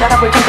shut up, we're